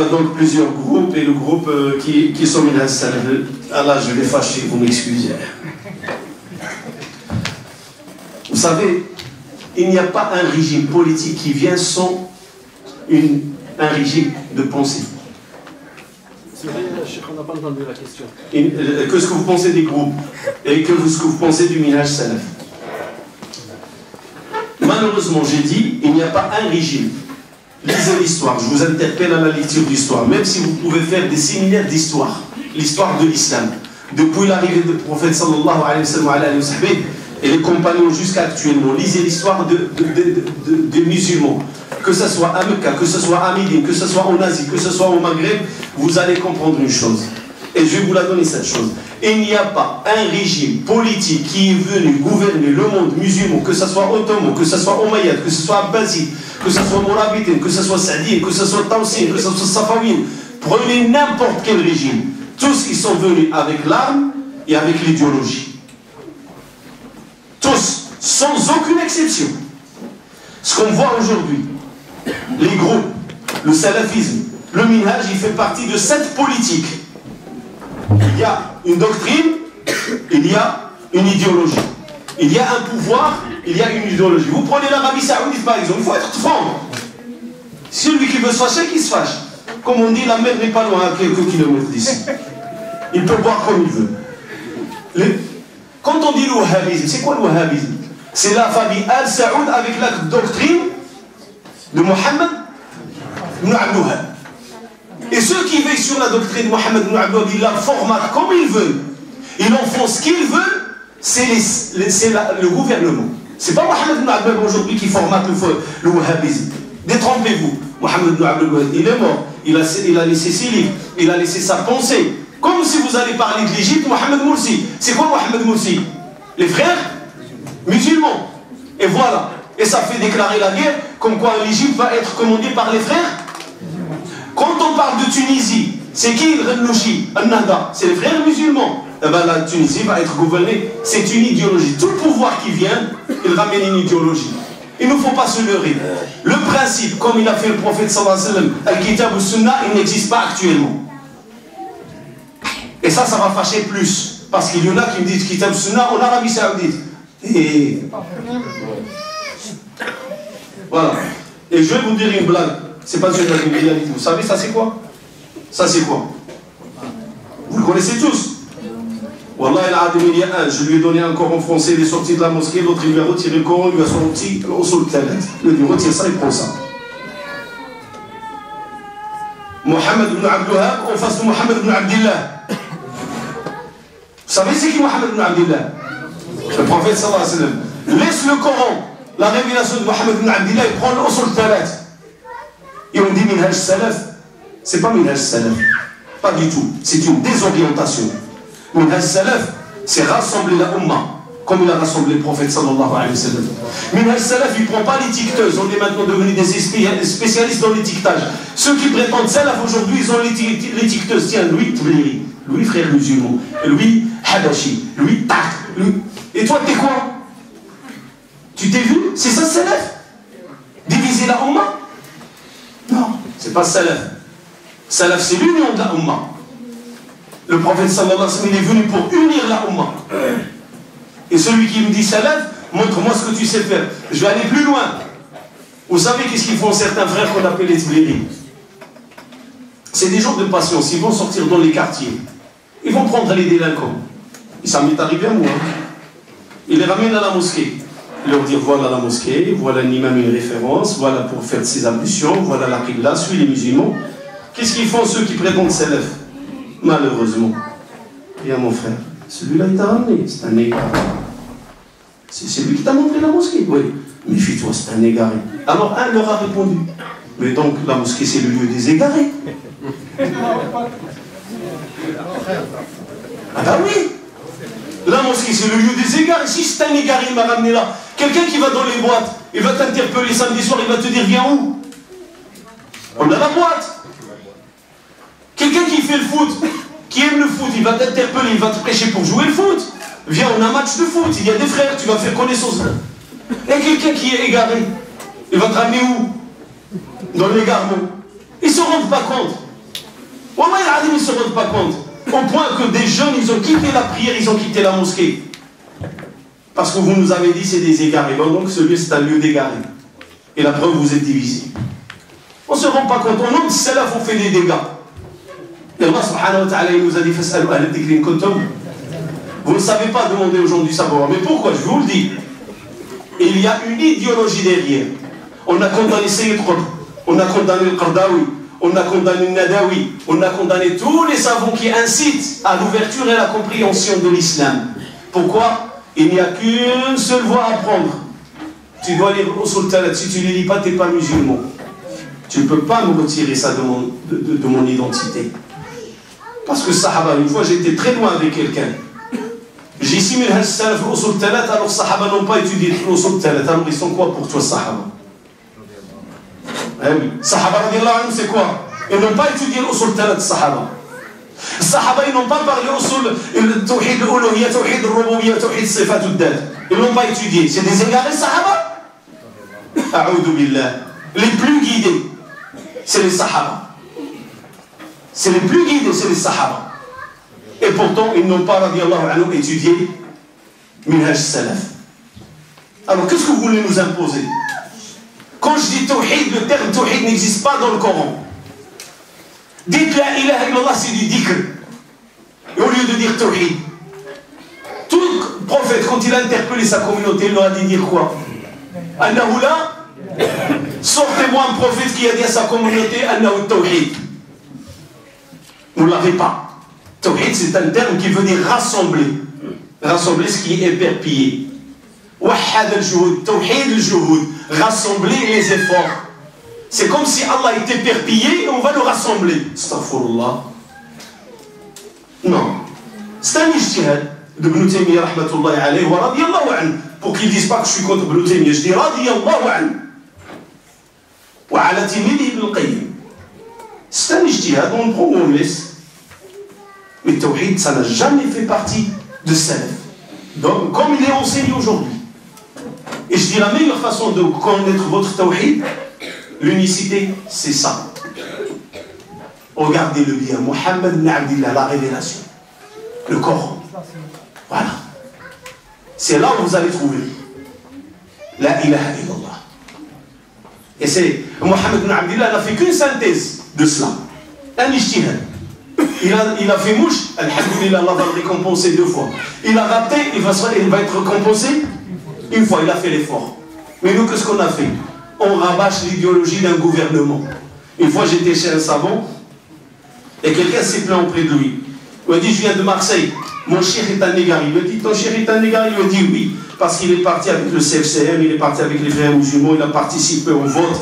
Voilà donc plusieurs groupes et le groupe euh, qui, qui sont Ah là, je vais fâcher, vous m'excusez. Vous savez, il n'y a pas un régime politique qui vient sans une, un régime de pensée. On n'a pas entendu la question. Euh, que ce que vous pensez des groupes et que ce que vous pensez du minage salaf. Malheureusement, j'ai dit, il n'y a pas un régime. Lisez l'histoire, je vous interpelle à la lecture d'histoire, même si vous pouvez faire des séminaires d'histoire, l'histoire de l'islam. Depuis l'arrivée du prophète sallallahu alayhi wa sallam et les compagnons jusqu'à actuellement, lisez l'histoire des musulmans que ce soit à que ce soit à que ce soit en Asie, que ce soit au Maghreb, vous allez comprendre une chose. Et je vais vous la donner cette chose. Il n'y a pas un régime politique qui est venu gouverner le monde musulman, que ce soit ottoman, que ce soit omeyyade, que ce soit abbasid, que ce soit mourabitine, que ce soit sadi, que ce soit tawsin, que ce soit safawin. Prenez n'importe quel régime. Tous ils sont venus avec l'arme et avec l'idéologie. Tous, sans aucune exception. Ce qu'on voit aujourd'hui, les groupes, le salafisme, le minhaj, il fait partie de cette politique. Il y a une doctrine, il y a une idéologie. Il y a un pouvoir, il y a une idéologie. Vous prenez l'Arabie Saoudite par exemple, il faut être franc. Celui qui veut se fâcher, qu'il se fâche. Comme on dit, la mer n'est pas loin à quelques kilomètres d'ici. Il peut boire comme il veut. Quand on dit le wahhabisme, c'est quoi le wahhabisme? C'est la famille Al-Saoud avec la doctrine de Mohammed ibn. Et ceux qui veillent sur la doctrine de Mohammed ibn ils la formatent comme ils veulent. Ils en font ce qu'ils veulent, c'est le gouvernement. C'est pas Mohammed ibn Abdouhab aujourd'hui qui formate le, le wahhabisme. Détrompez-vous. Mohammed ibn Abdouhab, il est mort. Il a, il laissé ses livres. Il a laissé sa pensée. Comme si vous allez parler de l'Égypte, Mohamed Morsi. C'est quoi Mohamed Morsi Les frères musulmans. Et voilà. Et ça fait déclarer la guerre, comme quoi l'Égypte va être commandée par les frères. Quand on parle de Tunisie, c'est qui le Louchi Al-Nahda C'est les frères musulmans. Ben, la Tunisie va être gouvernée, c'est une idéologie. Tout pouvoir qui vient, il ramène une idéologie. Il ne faut pas se leurrer. Le principe, comme il a fait le prophète sallallahu alayhi wa sallam, Al-Kitab il n'existe pas actuellement. Et ça, ça va fâcher plus. Parce qu'il y en a qui me disent Kitab Sunnah en Arabie Saoudite. Et voilà. Et je vais vous dire une blague. C'est pas une réalité. Vous savez, ça c'est quoi? Ça c'est quoi? Vous le connaissez tous. Wallah, il y a je lui ai donné encore en français, il est sorti de la mosquée, l'autre il lui a retiré le Coran, il lui a sorti de tête. Il lui a dit retire ça, il prend ça. Mohamed ibn Abdullah en face de Mohamed ibn Abdillah. Vous savez c'est qui Mohamed ibn Abdillah? Le prophète sallallahu alayhi wa sallam. Laisse le Coran la révélation de Mohammed ibn Abdillah, il prend l'usul talat. Et on dit minhaj salaf. C'est pas minhaj salaf. Pas du tout. C'est une désorientation. Minhaj salaf, c'est rassembler la ummah. Comme il a rassemblé le prophète sallallahu alayhi wa sallam. Minhaj salaf, il ne prend pas l'étiqueteuse. On est maintenant devenus des spécialistes dans l'étiquetage. Ceux qui prétendent salaf aujourd'hui, ils ont l'étiqueteuse. Tiens, lui. Lui, frère musulman. Lui, Hadashi. Lui, Tak. Lui. Et toi, t'es quoi? Tu t'es vu? C'est ça salaf? Diviser la Ummah? Non, c'est pas salaf. Salaf, c'est l'union de la Ummah. Le prophète sallallahu alayhi wa sallam, il est venu pour unir la Ummah. Et celui qui me dit salaf, montre-moi ce que tu sais faire. Je vais aller plus loin. Vous savez qu'est-ce qu'ils font certains frères qu'on appelle les Tbléri C'est des gens de patience. Ils vont sortir dans les quartiers. Ils vont prendre les délinquants. Et ça m'est arrivé à moi. Ils les ramènent à la mosquée leur dire voilà la mosquée, voilà l'imam une référence, voilà pour faire ses ablutions, voilà la qibla, suis les musulmans. Qu'est-ce qu'ils font ceux qui prétendent s'élèvent Malheureusement. Bien mon frère, celui-là il t'a ramené, c'est un égaré. C'est lui qui t'a montré la mosquée, oui. Méfie-toi, c'est un égaré. Alors un leur a répondu, mais donc la mosquée c'est le lieu des égarés. Ah bah oui la mosquée, c'est le lieu des égards. Si c'est un égard, il m'a ramené là. Quelqu'un qui va dans les boîtes, il va t'interpeller samedi soir, il va te dire Viens où? On a la boîte. Quelqu'un qui fait le foot, qui aime le foot, il va t'interpeller, il va te prêcher pour jouer le foot. Viens, on a un match de foot, il y a des frères, tu vas faire connaissance. Et quelqu'un qui est égaré, il va te ramener où? Dans l'égarement. Ils ne se rendent pas compte. Wallah, ils ne se rendent pas compte. Au point que des jeunes, ils ont quitté la prière, ils ont quitté la mosquée. Parce que vous nous avez dit c'est des égarés. donc ce lieu, c'est un lieu d'égarés. Et la preuve, vous êtes divisés. On ne se rend pas compte. Au nom de cela, vous fait des dégâts. Allah nous a dit Vous ne savez pas demander aux gens du savoir. Mais pourquoi? Je vous le dis. Il y a une idéologie derrière. On a condamné Sayyid Qutb, on a condamné le Qardawi, on a condamné le Nadawi, on a condamné tous les savants qui incitent à l'ouverture et à la compréhension de l'islam. Pourquoi? Il n'y a qu'une seule voie à prendre. Tu dois lire au sultan, si tu ne lis pas, tu n'es pas musulman. Tu ne peux pas me retirer ça de, mon identité. Parce que Sahaba, une fois j'étais très loin avec quelqu'un. J'ai ici mis le salaf l'usul talat, alors Sahaba n'ont pas étudié l'usul talat. Alors ils sont quoi pour toi, Sahaba? Eh. Sahaba c'est quoi? Ils n'ont pas étudié l'usul talat, Sahaba. Sahaba, ils n'ont pas parlé usul, tawhid l'uluhiyya, tawhid al-rububiyya, tawhid sifat Ils n'ont pas étudié. C'est des égarés, Sahaba? A'udhu billah. Les plus guidés c'est les Sahaba. C'est les plus guidés, c'est les Sahaba. Et pourtant, ils n'ont pas, anhu, étudié Minhaj Salaf. Alors, qu'est-ce que vous voulez nous imposer? Quand je dis Tawhid, le terme Tawhid n'existe pas dans le Coran. Dites la ilaha illallah, c'est du dhikr. Et au lieu de dire Tawhid, tout prophète, quand il a interpellé sa communauté, il leur a dit dire quoi? Annahu Sortez-moi un prophète qui a dit à sa communauté Annahu Tawhid. Vous ne l'avez pas. Tawhid, c'est un terme qui veut dire rassembler. Rassembler ce qui est éperpillé. Wahad al-juhud, tawhid al-juhud, rassembler les efforts. C'est comme si Allah était éperpillé et on va le rassembler. Astaghfirullah. Non. C'est un ijtihad de Ibn Taymiyyah, rahmatullahi alayhi wa radiyallahu. Pour qu'ils ne disent pas que je suis contre Ibn Taymiyyah, je dis radiyallahu anhu. Wa ala ibn qayyim. C'est un ijtihad, on le prend tawhid ça n'a jamais fait partie de salaf. Donc comme il est enseigné aujourd'hui et je dis la meilleure façon de connaître votre tawhid l'unicité c'est ça. Regardez le bien Mohammed ibn Abdillah la révélation. Le Coran. Voilà. C'est là où vous allez trouver. La ilaha illallah. Et c'est Mohamed ibn Abdillah n'a fait qu'une synthèse de cela. Un ijtihad. Il a, il a fait mouche, Alhamdulillah, Allah va le récompenser deux fois. Il a raté, il va, il va être récompensé une fois, il a fait l'effort. Mais nous, qu'est-ce qu'on a fait? On rabâche l'idéologie d'un gouvernement. Une fois, j'étais chez un savant, et quelqu'un s'est plaint auprès de lui. Il m'a dit, je viens de Marseille, mon cher est un négari. Il m'a dit, ton cher est un négari? Il m'a dit, oui parce qu'il est parti avec le CFCM, il est parti avec les frères musulmans, il a participé au vote.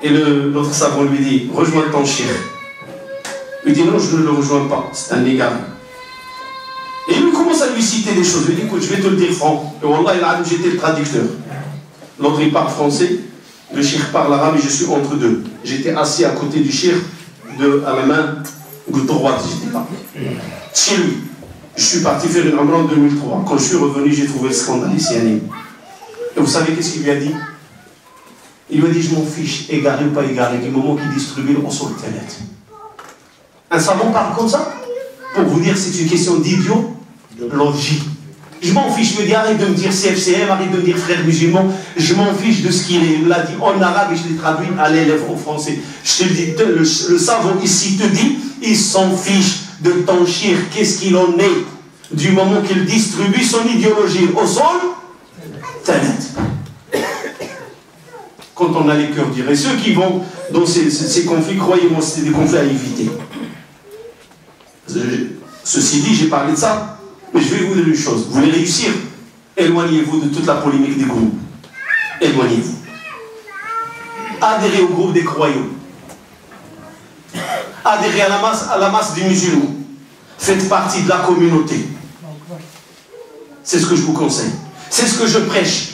Et l'autre savant lui dit, rejoins ton chien. Il dit, non, je ne le rejoins pas, c'est un égal. Et il commence à lui citer des choses. Il dit, écoute, je vais te le dire franc. Et Wallah, j'étais le traducteur. L'autre, il parle français, le shir parle arabe et je suis entre deux. J'étais assis à côté du shir, de, à la main droite, j'étais là. Chez lui. Je suis parti faire une en 2003. Quand je suis revenu, j'ai trouvé le scandale ici à Nîmes. Et vous savez qu'est-ce qu'il lui a dit? Il lui a dit Je m'en fiche, égaré ou pas égaré, du moment qu'il distribue le sur le internet. Un savant parle comme ça Pour vous dire c'est une question d'idéologie. Je m'en fiche, je me dis arrête de me dire CFCM, arrête de me dire frère musulman, je m'en fiche de ce qu'il l'a dit en arabe et je l'ai traduit à l'élève en français. Je te dis, le, savant ici te dit, il s'en fiche de ton chir, qu'est-ce qu'il en est du moment qu'il distribue son idéologie au sol? Quand on a les cœurs durs. Et ceux qui vont dans ces, conflits, croyez-moi, c'est des conflits à éviter. Ceci dit, j'ai parlé de ça, mais je vais vous dire une chose. Vous voulez réussir? Éloignez-vous de toute la polémique des groupes. Éloignez-vous. Adhérez au groupe des croyants adhérez à la masse, à la masse des musulmans. Faites partie de la communauté. C'est ce que je vous conseille. C'est ce que je prêche.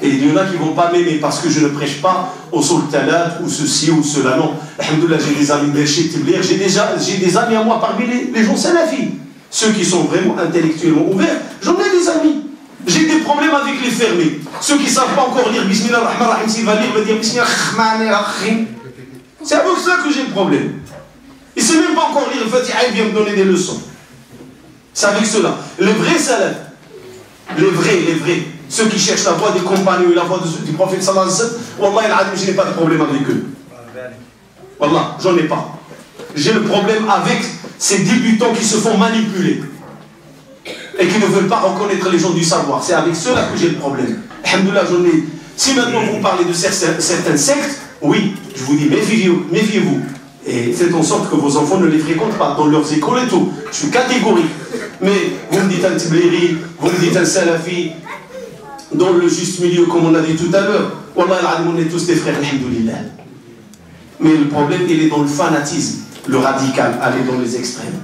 Et il y en a qui ne vont pas m'aimer parce que je ne prêche pas au sultanat ou ceci ou cela. Non. J'ai des amis de J'ai déjà j'ai des amis à moi parmi les, gens salafis. Ceux qui sont vraiment intellectuellement ouverts, j'en ai des amis. J'ai des problèmes avec les fermés. Ceux qui ne savent pas encore lire Bismillah ar-Rahman ar-Rahim, s'il va lire, va dire Bismillah ar-Rahman ar-Rahim. C'est avec ça que j'ai le problème. Il ne sait même pas encore lire Fatiha, il vient me donner des leçons. C'est avec cela. Les vrais salafs, les vrais, les vrais, ceux qui cherchent la voie des compagnons et la voie du prophète sallallahu alayhi wa sallam, je n'ai pas de problème avec eux. Wallah, j'en ai pas. J'ai le problème avec ces débutants qui se font manipuler et qui ne veulent pas reconnaître les gens du savoir. C'est avec ceux-là que j'ai le problème. Alhamdulillah, j'en ai. Si maintenant vous parlez de certains sectes, oui, je vous dis, méfiez-vous. Méfiez et faites en sorte que vos enfants ne les fréquentent pas dans leurs écoles et tout. Je suis catégorique. Mais vous me dites un Tibléri, vous me dites un Salafi, dans le juste milieu, comme on a dit tout à l'heure. On est tous des frères, alhamdoulilah. Mais le problème, il est dans le fanatisme, le radical, aller dans les extrêmes.